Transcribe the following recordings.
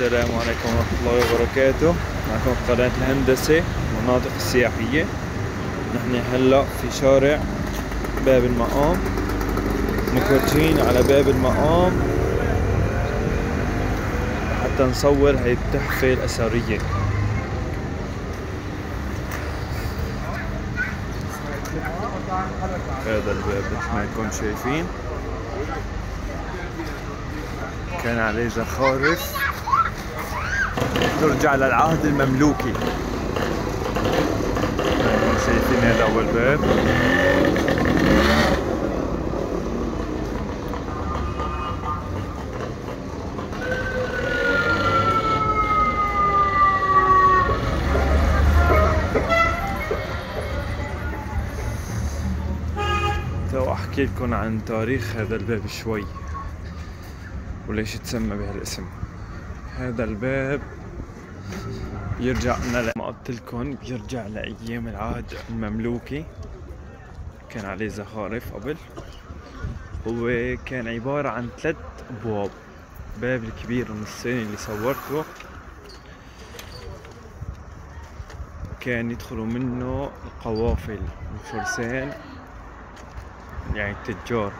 السلام عليكم ورحمة الله وبركاته. معكم قناة الهندسة مناطق السياحية. نحن هلا في شارع باب المقام. متوجهين على باب المقام. حتى نصور هاي التحفة الأثرية. هذا الباب مثل ما انكم شايفين. كان عليه زخارف. ترجع للعهد المملوكي. شايفين هذا أول باب. تو أحكي لكم عن تاريخ هذا الباب شوي. وليش تسمى بهالاسم؟ هذا الباب يرجع أنا ما قلت لكم بيرجع لأيام العهد المملوكي. كان عليه زخارف قبل. هو كان عبارة عن ثلاث أبواب. باب الكبير النصين اللي صورته. كان يدخلوا منه القوافل والفرسان يعني التجار.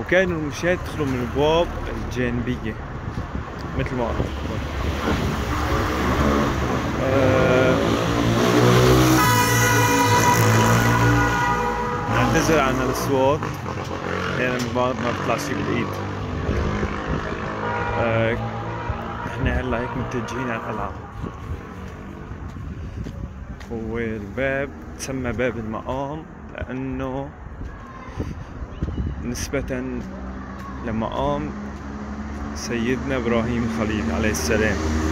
وكانوا المشاة يدخلوا من الابواب الجانبية مثل ما قلت آه، نعتذر عن الأصوات. يعني ما ما بيطلع شي بالإيد آه، نحن هلأ هيك متجهين على القلعة هو الباب تسمى باب المقام لأنه نسبة لمقام سيدنا إبراهيم الخليل عليه السلام.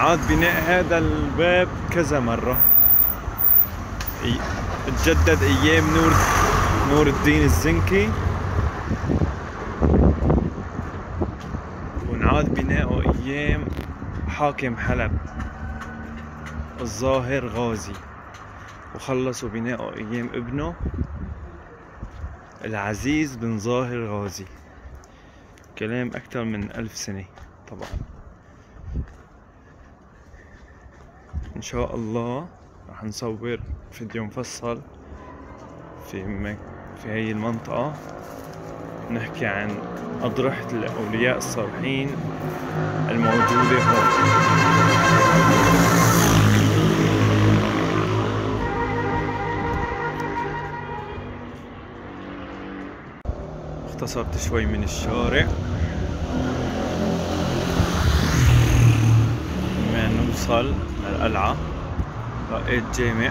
نعاد بناء هذا الباب كذا مرة. ي- تجدد أيام نور نور الدين الزنكي. ونعاد بناءه أيام حاكم حلب. الظاهر غازي. وخلصوا بناءه أيام ابنه العزيز بن ظاهر غازي. كلام أكثر من ألف سنة طبعا. إن شاء الله راح نصور فيديو مفصل في مك... في هاي المنطقة. نحكي عن أضرحة الأولياء الصالحين الموجودة هون. اختصرت شوي من الشارع. نوصل للقلعة لقيت جامع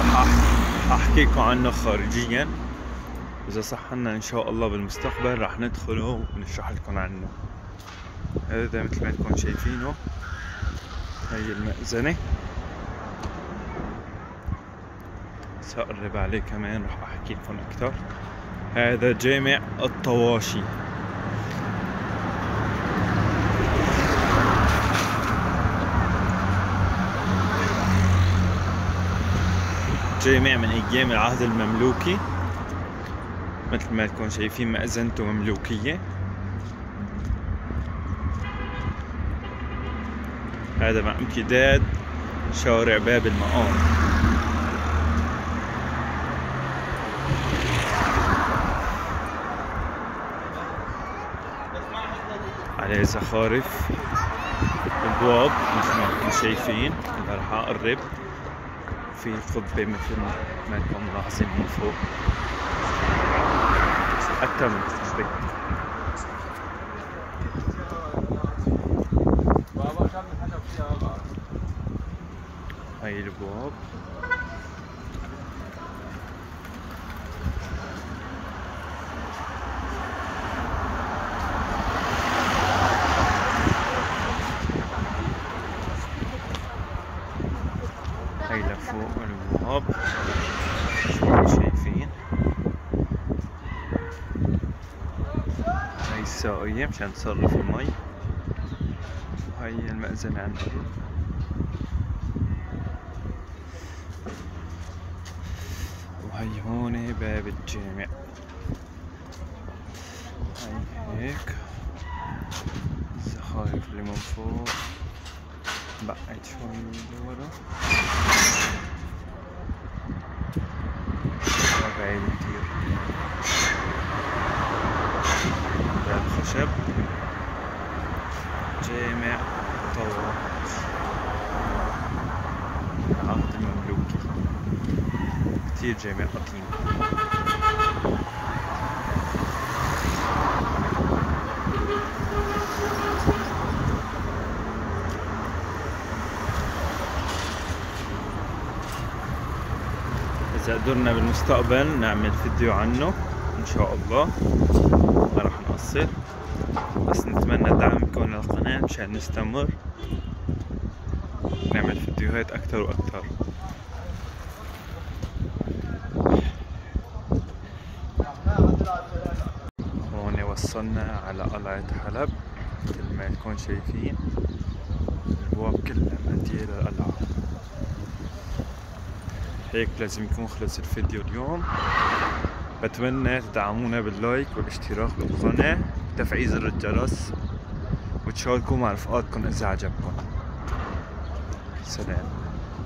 رح أح- احكي لكم عنه خارجيا. إذا صح لنا إن شاء الله بالمستقبل رح ندخله ونشرح لكم عنه. هذا مثل ما انكم شايفينه. هي المأذنة. سأقرب عليه كمان رح أحكي لكم أكثر. هذا جامع الطواشي. جامع من أيام العهد المملوكي مثل ما تكون شايفين مأذنته مملوكية. هذا مع امتداد شارع باب المقام عليه زخارف ابواب مثل ما أنتم شايفين رح أقرب. في قبة مثل ما أنتم ملاحظين من فوق. أكثر من قبة هاي الابواب هاي لفوق الابواب شو شايفين. هاي الساقية مشان تصرف المي. وهاي المأذنة عندهم وهي هون باب الجامع. هاي هيك. الزخارف اللي من فوق. بعد شوي لورا بعيد كتير باب خشب. جامع طوات عهد المملوكي كتير جامع قديم قدرنا بالمستقبل نعمل فيديو عنه إن شاء الله. ما راح نقصر. بس نتمنى دعمكم للقناة مشان نستمر. نعمل فيديوهات أكتر وأكتر. هون وصلنا على قلعة حلب. مثل ما انكم شايفين البواب كلها مأتية للقلعة. هيك لازم يكون خلص الفيديو اليوم. بتمنى تدعمونا باللايك والاشتراك بالقناة وتفعيل زر الجرس وتشاركوا مع رفقاتكم إذا عجبكم. سلام.